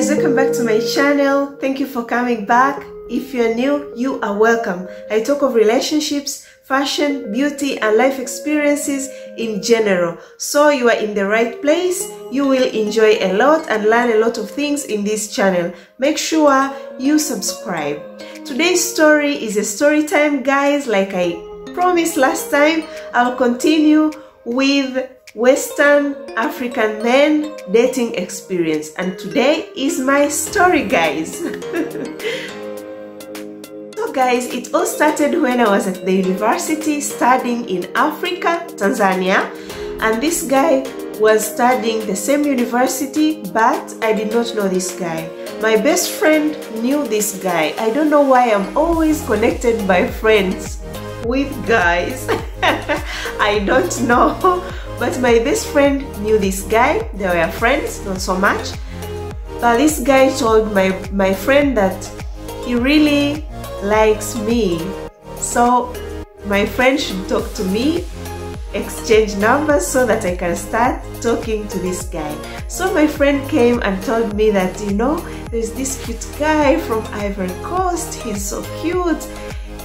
guys welcome back to my channel. Thank you for coming back. If you're new you are welcome. I talk of relationships fashion beauty and life experiences in general. So you are in the right place. You will enjoy a lot and learn a lot of things in this channel. Make sure you subscribe. Today's story is a story time guys. Like i promised last time i'll continue with Western African men dating experience and today is my story guys. so guys it all started when I was at the university studying in Africa, Tanzania and this guy was studying the same university but I did not know this guy. My best friend knew this guy. I don't know why I'm always connected by friends with guys. I don't know but my best friend knew this guy. They were friends, not so much. But this guy told my, my friend that he really likes me. So my friend should talk to me, exchange numbers so that I can start talking to this guy. So my friend came and told me that, you know, there's this cute guy from Ivory Coast. He's so cute.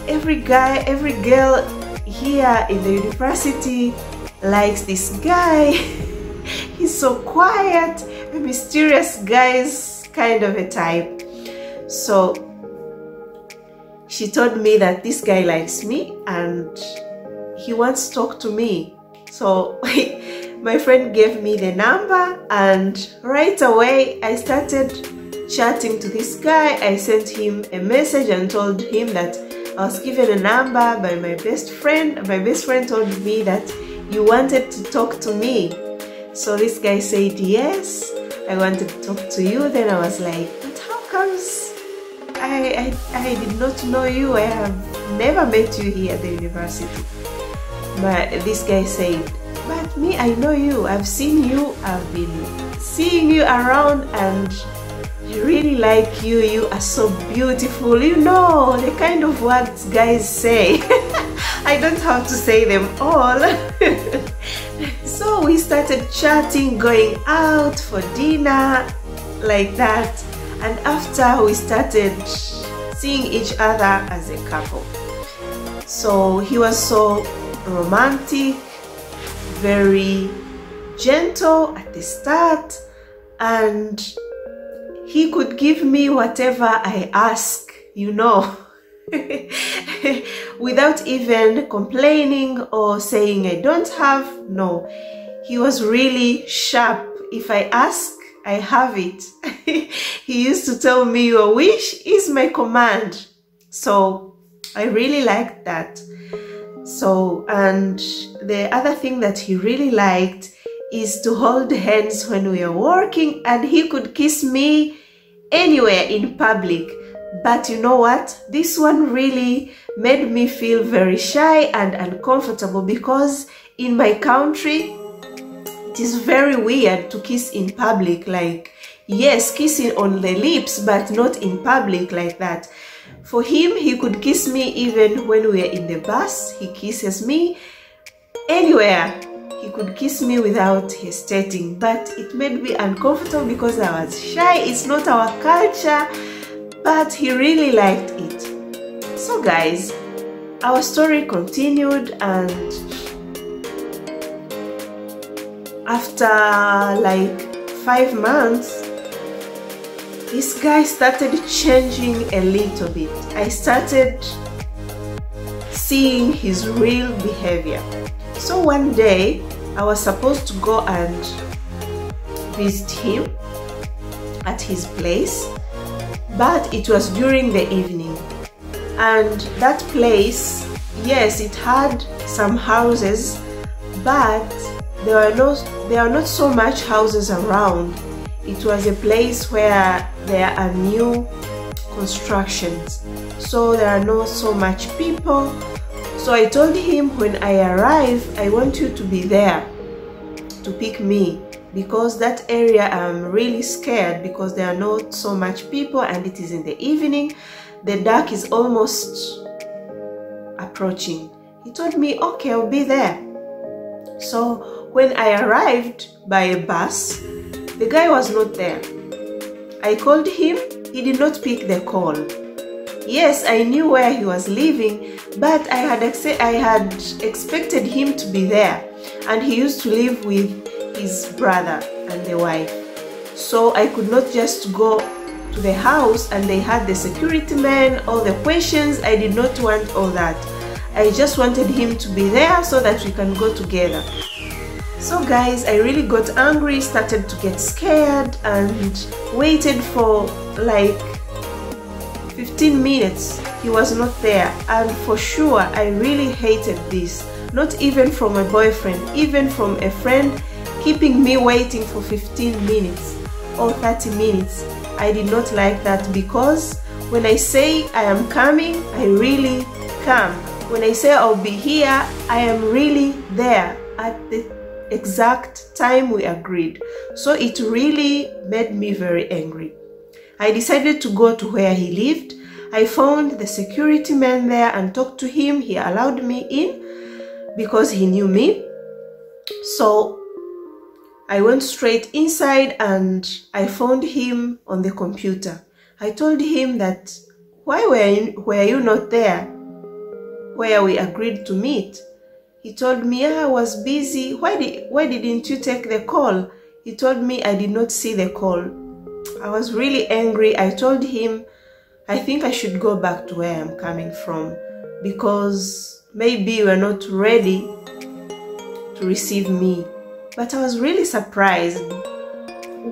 Every guy, every girl here in the university likes this guy. He's so quiet, a mysterious guy's kind of a type. So she told me that this guy likes me and he wants to talk to me. So my friend gave me the number and right away I started chatting to this guy. I sent him a message and told him that I was given a number by my best friend. My best friend told me that you wanted to talk to me. So this guy said, yes, I wanted to talk to you. Then I was like, but how comes I, I, I did not know you. I have never met you here at the university. But this guy said, but me, I know you. I've seen you. I've been seeing you around and I really like you. You are so beautiful. You know, the kind of words guys say. I don't have to say them all. so we started chatting, going out for dinner, like that. And after we started seeing each other as a couple. So he was so romantic, very gentle at the start, and he could give me whatever I ask, you know. without even complaining or saying I don't have. No, he was really sharp. If I ask, I have it. he used to tell me your wish is my command. So I really liked that. So, and the other thing that he really liked is to hold hands when we are working and he could kiss me anywhere in public but you know what? This one really made me feel very shy and uncomfortable because in my country, it is very weird to kiss in public. Like, yes, kissing on the lips, but not in public like that. For him, he could kiss me even when we are in the bus. He kisses me anywhere. He could kiss me without hesitating, but it made me uncomfortable because I was shy. It's not our culture but he really liked it. So guys, our story continued and after like five months, this guy started changing a little bit. I started seeing his real behavior. So one day, I was supposed to go and visit him at his place but it was during the evening. And that place yes it had some houses but there were no there are not so much houses around. It was a place where there are new constructions. So there are not so much people. So i told him when i arrive i want you to be there to pick me because that area I'm really scared because there are not so much people and it is in the evening. The dark is almost approaching. He told me okay I'll be there. So when I arrived by a bus the guy was not there. I called him, he did not pick the call. Yes, I knew where he was living, but I had I had expected him to be there, and he used to live with his brother and the wife. So I could not just go to the house and they had the security man, all the questions. I did not want all that. I just wanted him to be there so that we can go together. So guys, I really got angry, started to get scared and waited for like 15 minutes he was not there and for sure I really hated this not even from a boyfriend even from a friend keeping me waiting for 15 minutes or 30 minutes I did not like that because when I say I am coming I really come when I say I'll be here I am really there at the exact time we agreed so it really made me very angry I decided to go to where he lived. I found the security man there and talked to him. He allowed me in because he knew me. So I went straight inside and I found him on the computer. I told him that why were you, were you not there where we agreed to meet? He told me ah, I was busy. Why, did, why didn't you take the call? He told me I did not see the call. I was really angry. I told him I think I should go back to where I'm coming from because maybe you are not ready to receive me. But I was really surprised.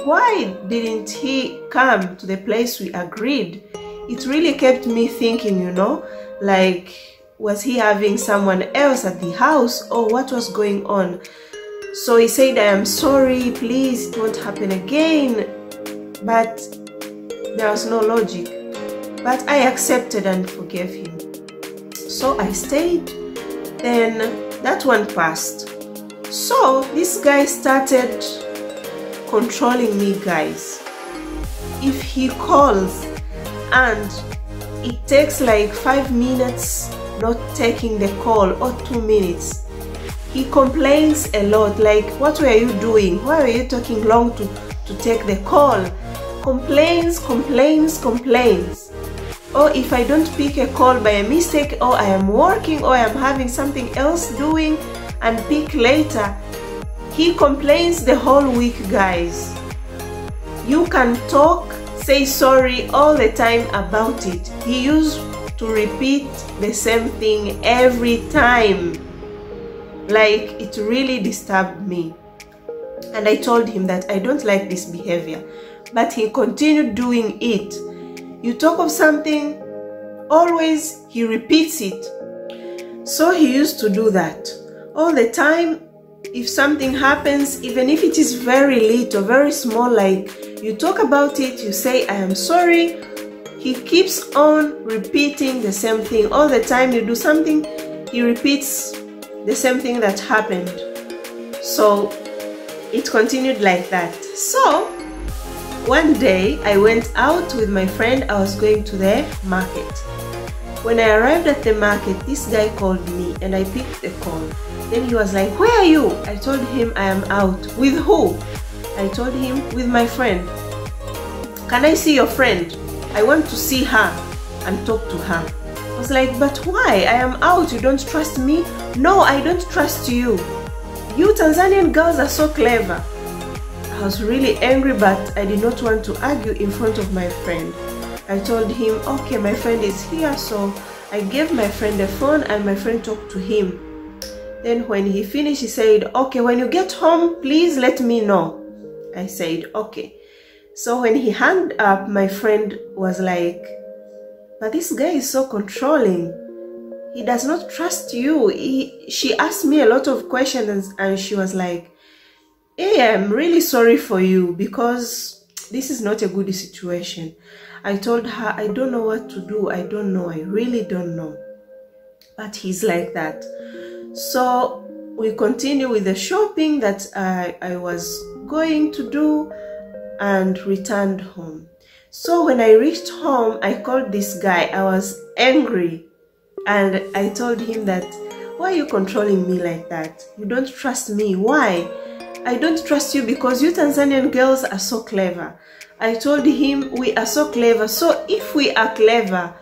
Why didn't he come to the place we agreed? It really kept me thinking, you know, like, was he having someone else at the house or what was going on? So he said, I am sorry, please, it won't happen again but there was no logic. But I accepted and forgave him. So I stayed, then that one passed. So this guy started controlling me, guys. If he calls and it takes like five minutes not taking the call or two minutes, he complains a lot like, What were you doing? Why were you talking long to, to take the call? complains, complains, complains. Or if I don't pick a call by a mistake, or I am working, or I am having something else doing and pick later, he complains the whole week, guys. You can talk, say sorry all the time about it. He used to repeat the same thing every time. Like it really disturbed me. And I told him that I don't like this behavior but he continued doing it. You talk of something, always he repeats it. So he used to do that. All the time, if something happens, even if it is very little, very small, like you talk about it, you say, I am sorry. He keeps on repeating the same thing. All the time you do something, he repeats the same thing that happened. So it continued like that. So one day I went out with my friend, I was going to the market. When I arrived at the market, this guy called me and I picked the call. Then he was like, Where are you? I told him I am out. With who? I told him, With my friend. Can I see your friend? I want to see her and talk to her. I was like, But why? I am out. You don't trust me? No, I don't trust you. You Tanzanian girls are so clever. I was really angry but I did not want to argue in front of my friend. I told him, okay, my friend is here, so I gave my friend the phone and my friend talked to him. Then when he finished, he said, okay, when you get home, please let me know. I said, okay. So when he hung up, my friend was like, but this guy is so controlling. He does not trust you. He, she asked me a lot of questions and she was like, Hey, I'm really sorry for you because this is not a good situation. I told her, I don't know what to do. I don't know. I really don't know. But he's like that. So we continue with the shopping that I, I was going to do and returned home. So when I reached home, I called this guy. I was angry and I told him that, why are you controlling me like that? You don't trust me. Why? I don't trust you because you Tanzanian girls are so clever. I told him, We are so clever. So if we are clever,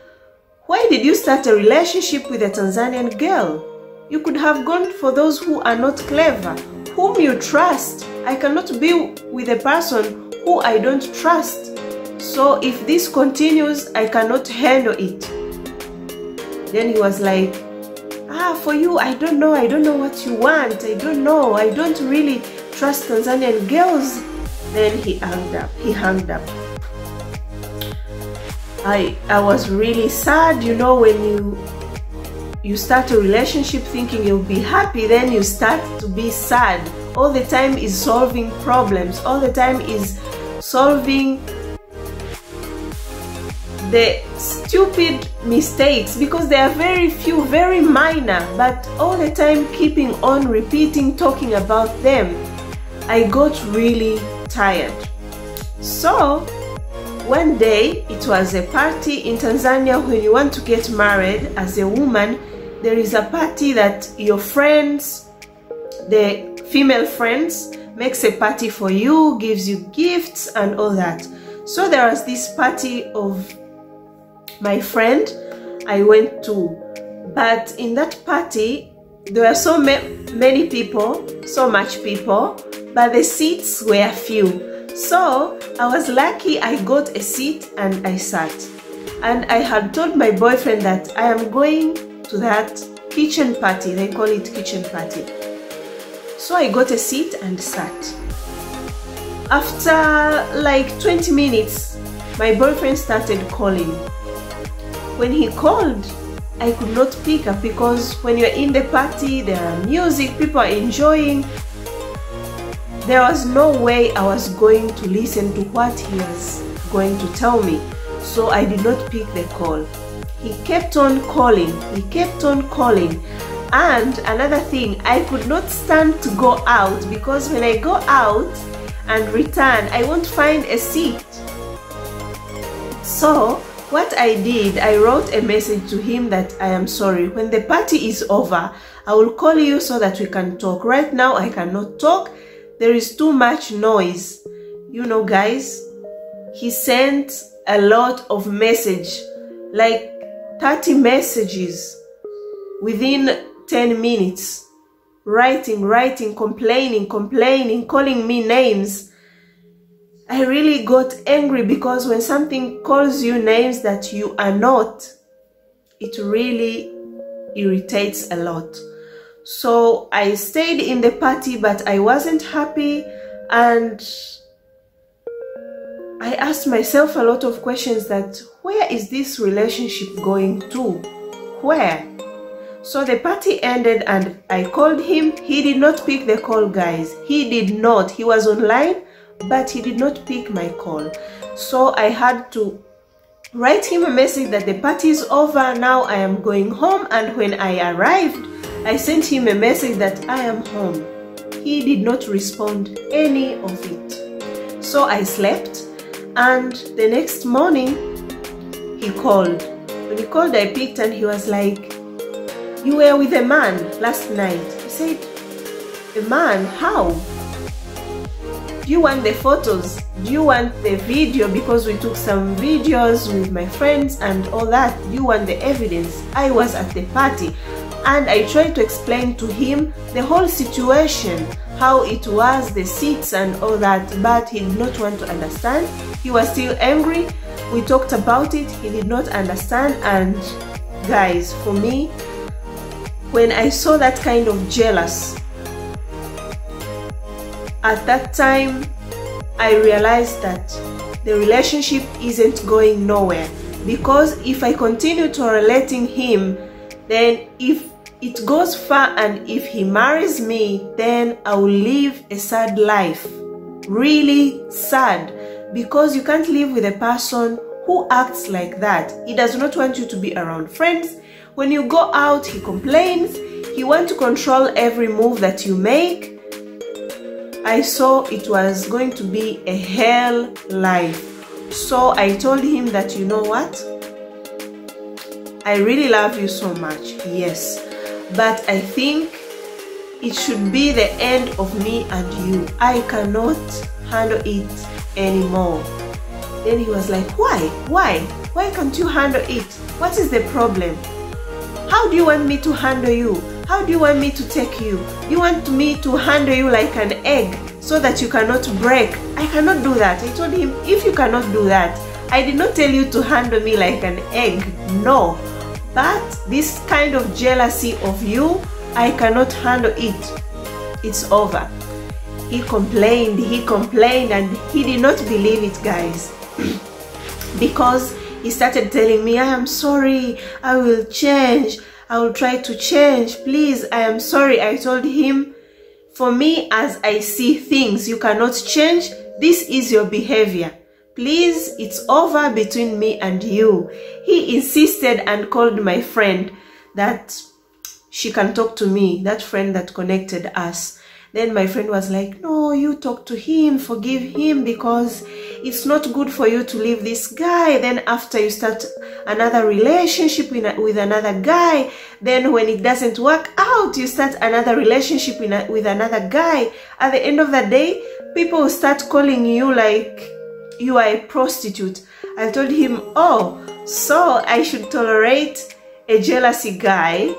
why did you start a relationship with a Tanzanian girl? You could have gone for those who are not clever, whom you trust. I cannot be with a person who I don't trust. So if this continues, I cannot handle it. Then he was like, Ah, for you, I don't know. I don't know what you want. I don't know. I don't really trust Tanzanian girls. Then he hung up. He hung up. I I was really sad, you know, when you you start a relationship thinking you'll be happy, then you start to be sad. All the time is solving problems. All the time is solving the stupid mistakes because they are very few, very minor, but all the time keeping on repeating, talking about them. I got really tired. So, one day it was a party in Tanzania when you want to get married as a woman, there is a party that your friends, the female friends, makes a party for you, gives you gifts and all that. So there was this party of my friend I went to. But in that party, there were so ma many people, so much people, but the seats were few. So I was lucky I got a seat and I sat. And I had told my boyfriend that I am going to that kitchen party, they call it kitchen party. So I got a seat and sat. After like 20 minutes, my boyfriend started calling when he called, I could not pick up because when you're in the party, there are music, people are enjoying. There was no way I was going to listen to what he was going to tell me. So I did not pick the call. He kept on calling, he kept on calling. And another thing, I could not stand to go out because when I go out and return, I won't find a seat. So what I did, I wrote a message to him that I am sorry. When the party is over, I will call you so that we can talk. Right now, I cannot talk. There is too much noise. You know, guys, he sent a lot of message, like 30 messages within 10 minutes. Writing, writing, complaining, complaining, calling me names I really got angry because when something calls you names that you are not, it really irritates a lot. So I stayed in the party, but I wasn't happy and I asked myself a lot of questions that where is this relationship going to? Where? So the party ended and I called him. He did not pick the call, guys. He did not. He was online but he did not pick my call. So I had to write him a message that the party is over, now I am going home. And when I arrived, I sent him a message that I am home. He did not respond any of it. So I slept and the next morning he called. When he called, I picked and he was like, You were with a man last night. I said, A man? How? You want the photos? Do you want the video? Because we took some videos with my friends and all that. You want the evidence? I was at the party and i tried to explain to him the whole situation how it was the seats and all that but he did not want to understand. He was still angry. We talked about it. He did not understand. And guys for me when i saw that kind of jealous at that time, I realized that the relationship isn't going nowhere because if I continue tolerating him, then if it goes far and if he marries me, then I will live a sad life. Really sad because you can't live with a person who acts like that. He does not want you to be around friends. When you go out, he complains. He wants to control every move that you make. I saw it was going to be a hell life. So I told him that, you know what? I really love you so much, yes. But I think it should be the end of me and you. I cannot handle it anymore. then he was like why why why can't you handle it what is the problem how do you want me to handle you how do you want me to take you? You want me to handle you like an egg so that you cannot break? I cannot do that. I told him if you cannot do that i did not tell you to handle me like an egg. No. But this kind of jealousy of you i cannot handle it. It's over. He complained he complained and he did not believe it guys. Because he started telling me i am sorry. I will change i will try to change. Please i am sorry i told him. For me as i see things you cannot change. This is your behavior. Please it's over between me and you. He insisted and called my friend that she can talk to me that friend that connected us then my friend was like, No, you talk to him, forgive him because it's not good for you to leave this guy. Then, after you start another relationship with another guy, then when it doesn't work out, you start another relationship with another guy. At the end of the day, people start calling you like you are a prostitute. I told him, Oh, so I should tolerate a jealousy guy,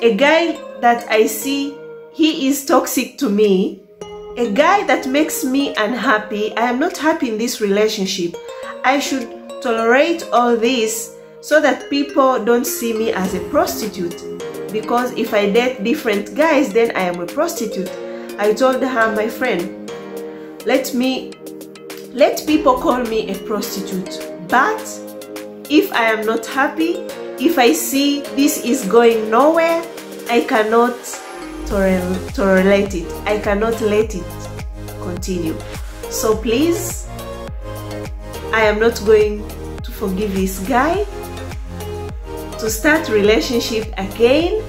a guy that I see he is toxic to me, a guy that makes me unhappy. I am not happy in this relationship. I should tolerate all this so that people don't see me as a prostitute. Because if I date different guys, then I am a prostitute. I told her, my friend, let me let people call me a prostitute. But if I am not happy, if I see this is going nowhere, I cannot tolerate it. I cannot let it continue. So please, I am not going to forgive this guy to start relationship again.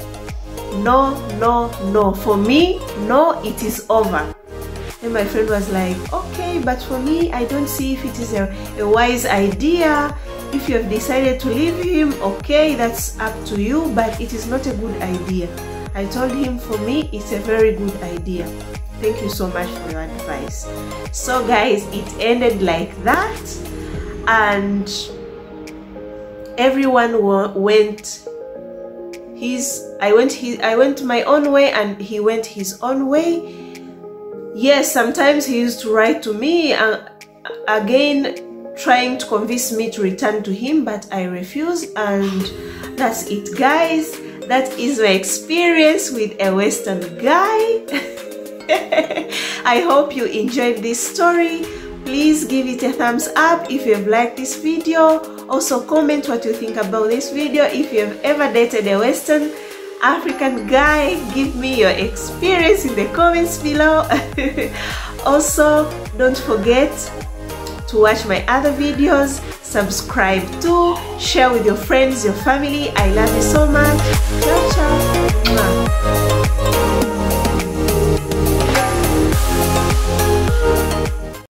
No, no, no. For me, no, it is over. And my friend was like, okay, but for me, I don't see if it is a, a wise idea. If you have decided to leave him, okay, that's up to you, but it is not a good idea. I told him for me it's a very good idea. Thank you so much for your advice. So guys, it ended like that and everyone went his I went his I went my own way and he went his own way. Yes, sometimes he used to write to me uh, again trying to convince me to return to him but I refused and that's it guys that is my experience with a western guy. I hope you enjoyed this story. Please give it a thumbs up if you have liked this video. Also comment what you think about this video if you have ever dated a western african guy. Give me your experience in the comments below. Also don't forget to watch my other videos subscribe to share with your friends your family. I love you so much. Ciao ciao